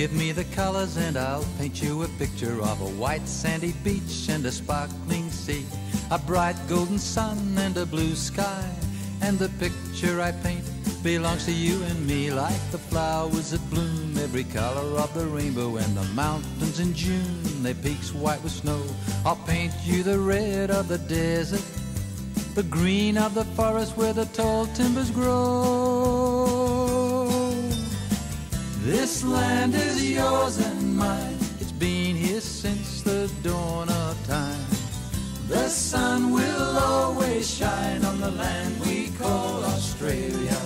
Give me the colors and I'll paint you a picture of a white sandy beach and a sparkling sea, a bright golden sun and a blue sky. And the picture I paint belongs to you and me like the flowers that bloom, every color of the rainbow and the mountains in June, their peaks white with snow. I'll paint you the red of the desert, the green of the forest where the tall timbers grow. This land is yours and mine. It's been here since the dawn of time. The sun will always shine on the land we call Australia.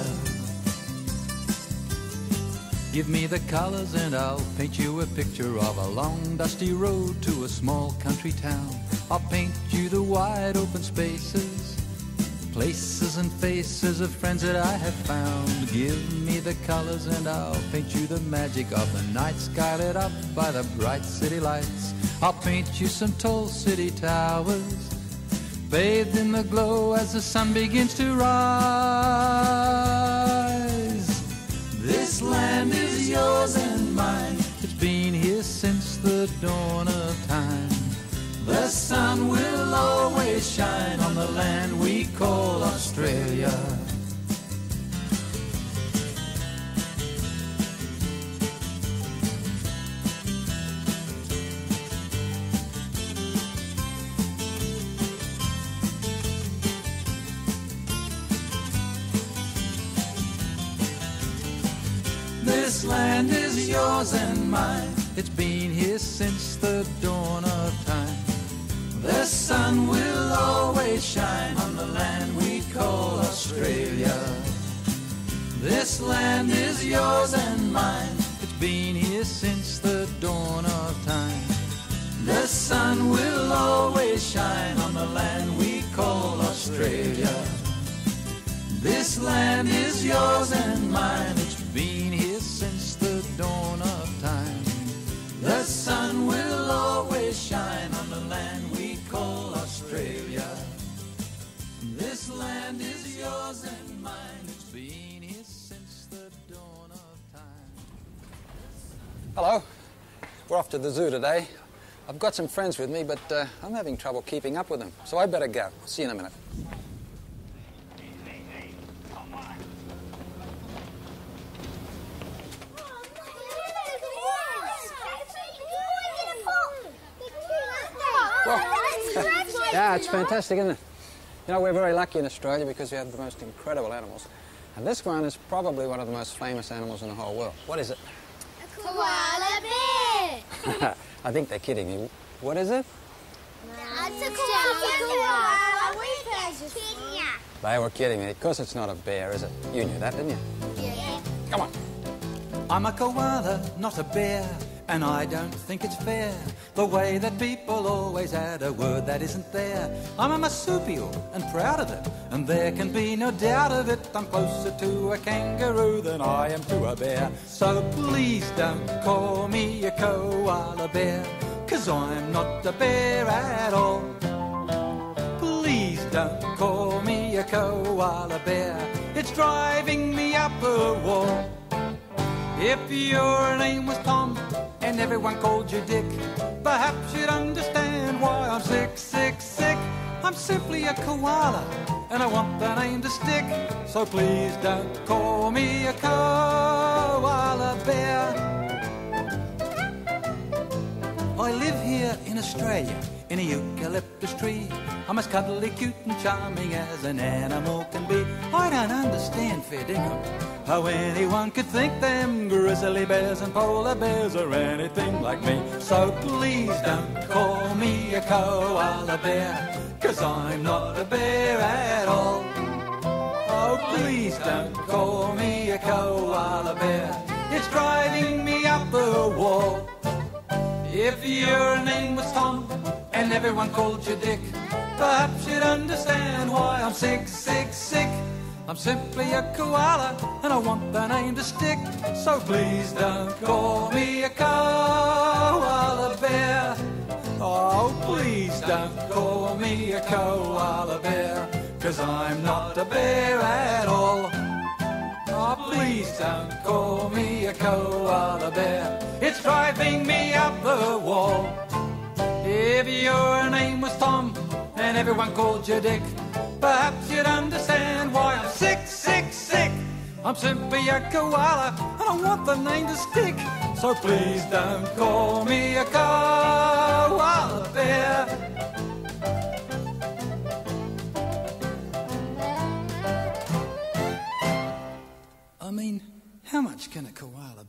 Give me the colors and I'll paint you a picture of a long dusty road to a small country town. I'll paint you the wide open spaces, places and faces of friends that I have found. Give me the colors and I'll paint you the magic of the night sky lit up by the bright city lights. I'll paint you some tall city towers, bathed in the glow as the sun begins to rise. This land is yours and mine. It's been here since the dawn of time. The sun will always shine on the land Australia. This land is yours and mine. It's been here since the dawn of time. The sun will always shine This land is yours and mine. It's been here since the dawn of time. The sun will always shine on the land we call Australia. This land is yours and mine. It's been here since the dawn of time. The sun will Hello. We're off to the zoo today. I've got some friends with me, but uh, I'm having trouble keeping up with them, so I better go. See you in a minute. Yeah, it's fantastic, isn't it? You know, we're very lucky in Australia because we have the most incredible animals. And this one is probably one of the most famous animals in the whole world. What is it? Koala bear. I think they're kidding me. What is it? That's a koala. Kenya. They were kidding me. Of course it's not a bear, is it? You knew that, didn't you? Yeah. Come on. I'm a koala, not a bear, and I don't think it's fair the way that people always add a word that isn't there. I'm a marsupial and proud of it, and there can be no doubt of it. I'm closer to a kangaroo than I am to a bear. So please don't call me a koala bear, cause I'm not a bear at all. Please don't call me a koala bear, it's driving me up a wall. If your name was Tom simply a koala and I want the name to stick. So please don't call me a koala bear. I live here in Australia in a eucalyptus tree. I'm as cuddly, cute and charming as an animal can be. I don't understand fair dinkum how anyone could think them grizzly bears and polar bears are anything like me. So please don't call me a koala bear, cause I'm not a bear at all. Oh, please don't call me a koala bear, it's driving me up the wall. If your name was Tom and everyone called you Dick, perhaps you'd understand why I'm sick, sick, sick. I'm simply a koala and I want the name to stick. So please don't call me a koala bear. Oh, please don't call me a koala bear, cause I'm not a bear at all. Oh, please don't call me a koala bear. It's driving me up the wall. If your name was Tom and everyone called you Dick, perhaps you'd understand why I'm sick, sick, sick. I'm simply a koala I want the name to stick. So please don't call me a koala bear. I mean, how much can a koala